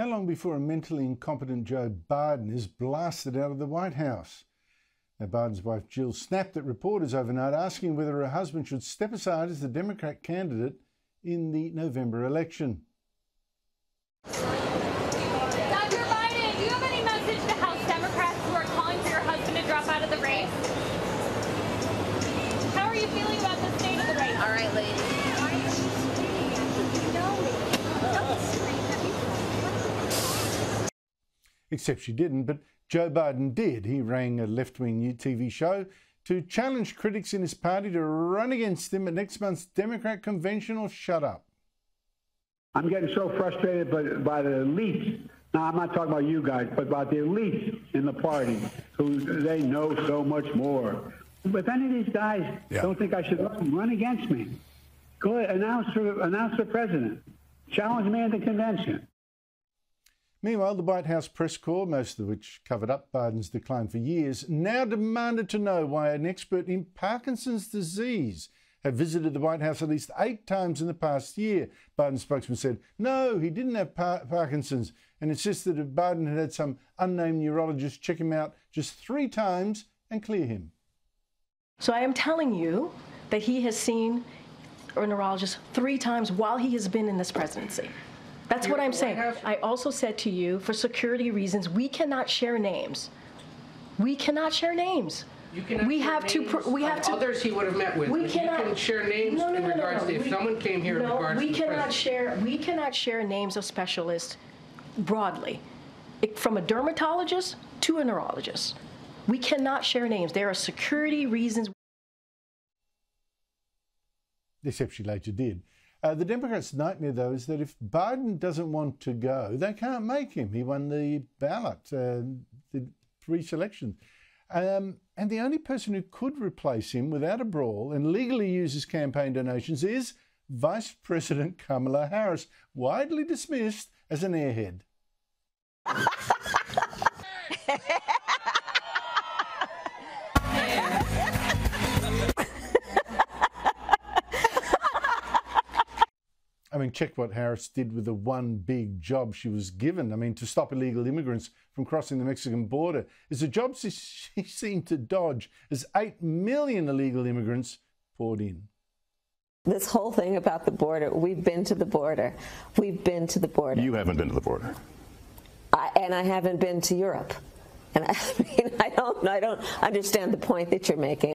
How long before a mentally incompetent Joe Biden is blasted out of the White House? Now, Biden's wife Jill snapped at reporters overnight asking whether her husband should step aside as the Democrat candidate in the November election. Dr. Biden, do you have any message to House Democrats who are calling for your husband to drop out of the race? How are you feeling about the state of the race? All right, ladies. Except she didn't, but Joe Biden did. He rang a left wing TV show to challenge critics in his party to run against him at next month's Democrat convention or shut up. I'm getting so frustrated by, by the elites. Now, I'm not talking about you guys, but about the elites in the party who they know so much more. If any of these guys Yeah. don't think I should run, run against me, go ahead, announce announce the president. Challenge me at the convention. Meanwhile, the White House press corps, most of which covered up Biden's decline for years, now demanded to know why an expert in Parkinson's disease had visited the White House at least eight times in the past year. Biden's spokesman said, no, he didn't have par- Parkinson's, and insisted that Biden had had some unnamed neurologist check him out just three times and clear him. So I am telling you that he has seen a neurologist three times while he has been in this presidency. That's what I'm saying. I also said to you, for security reasons, we cannot share names. We cannot share names. You cannot we share have to. names pr- We have to. others he would have met with. We but cannot You can share names No, no, in no, no, regards no. to if We- someone came here in no, regards we to the cannot president. share. We cannot share names of specialists broadly, It- from a dermatologist to a neurologist. We cannot share names. There are security reasons. This except she later did. Uh, the Democrats' nightmare, though, is that if Biden doesn't want to go, they can't make him. He won the ballot, uh, the pre-selection. Um, and the only person who could replace him without a brawl and legally use his campaign donations is Vice President Kamala Harris, widely dismissed as an airhead. I mean, check what Harris did with the one big job she was given. I mean, to stop illegal immigrants from crossing the Mexican border is a job she, she seemed to dodge as 8 million illegal immigrants poured in. This whole thing about the border, we've been to the border. We've been to the border. You haven't been to the border. I, and I haven't been to Europe. And I, I mean, I don't, I don't understand the point that you're making.